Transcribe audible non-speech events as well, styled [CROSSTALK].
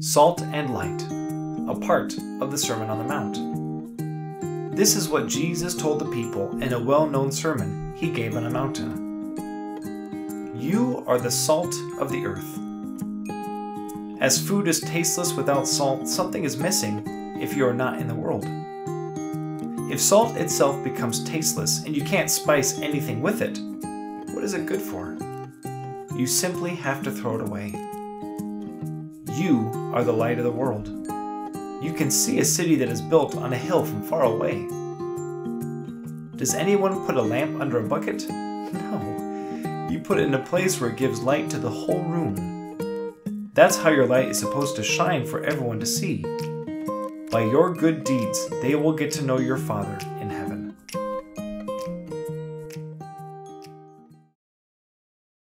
Salt and Light, a part of the Sermon on the Mount. This is what Jesus told the people in a well known sermon he gave on a mountain. You are the salt of the earth. As food is tasteless without salt, something is missing if you are not in the world. If salt itself becomes tasteless and you can't spice anything with it, what is it good for? You simply have to throw it away. You are the light of the world. You can see a city that is built on a hill from far away. Does anyone put a lamp under a bucket? [LAUGHS] No. You put it in a place where it gives light to the whole room. That's how your light is supposed to shine for everyone to see. By your good deeds, they will get to know your Father